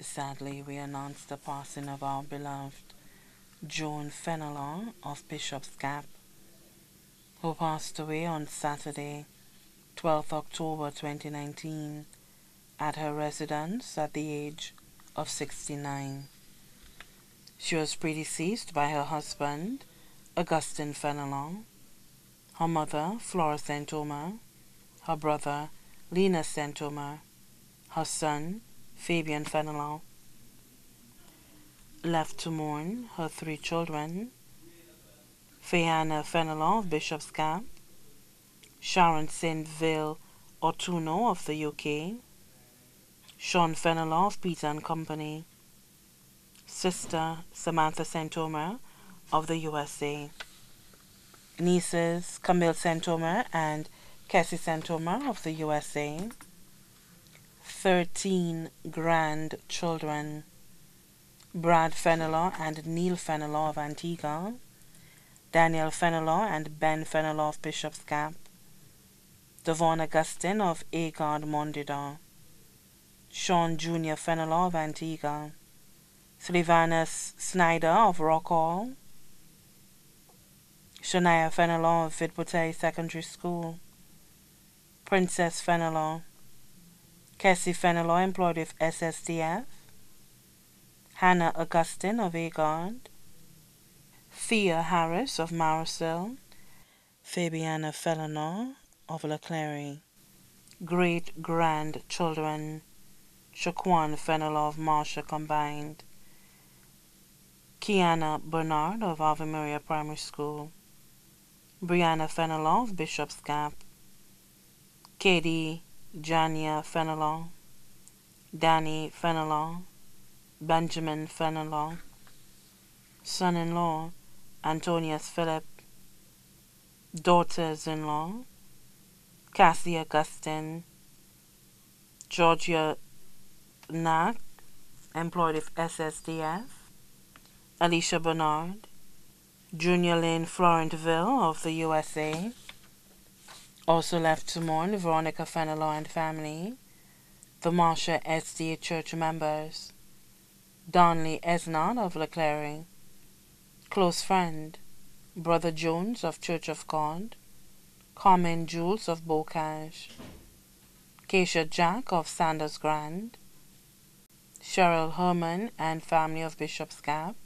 Sadly, we announce the passing of our beloved Joan Fenelon of Bishop's Gap, who passed away on Saturday, 12th October 2019, at her residence at the age of 69. She was predeceased by her husband, Augustine Fenelon, her mother, Flora Sentomer, her brother, Lena Sentomer, her son, Fabian Fenelon. Left to mourn her three children, Fayana Fenelon of Bishop's Gap, Sharon St. Ville Ortuno of the UK, Sean Fenelon of Peter and Company, Sister Samantha Sentomer of the USA, nieces Camille Sentomer and Cassie Sentomer of the USA, 13 grandchildren, Brad Fenelon and Neil Fenelon of Antigua, Daniel Fenelon and Ben Fenelon of Bishop's Gap, Devon Augustine of Agard Mondida, Sean Jr. Fenelon of Antigua, Sylvanus Snyder of Rockall, Shania Fenelon of Vide Bouteille Secondary School, Princess Fenelon, Cassie Fenelon employed with SSDF, Hannah Augustine of Agard, Thea Harris of Marisule, Fabiana Fenelon of Leclerc, great grandchildren, Shaquan Fenelon of Marchand Combined, Kiana Bernard of Ave Maria Primary School, Brianna Fenelon of Bishop's Gap, Katie Jania Fenelon, Danny Fenelon, Benjamin Fenelon, son-in-law Antonius Philip, daughters-in-law Cassie Augustine, Georgia Knack, employed with SSDF, Alicia Bernard, Junior Lane Florentville of the USA, also left to mourn Veronica Fenelon and family, the Marsha SDA church members, Donley Esnard of Leclerc, close friend, Brother Jones of Church of God, Carmen Jules of Bocage, Keisha Jack of Sanders Grand, Cheryl Herman and family of Bishop's Gap,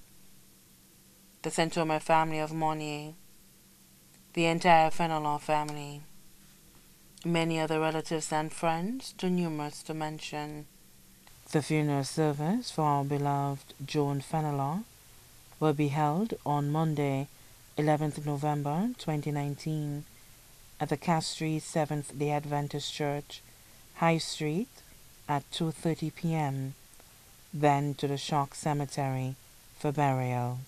the Sentomer family of Monnier, the entire Fenelon family, many other relatives and friends, too numerous to mention. The funeral service for our beloved Joan Fenelon will be held on Monday, 11th November 2019 at the Castries Seventh-day Adventist Church, High Street at 2.30 p.m., then to the Choc Cemetery for burial.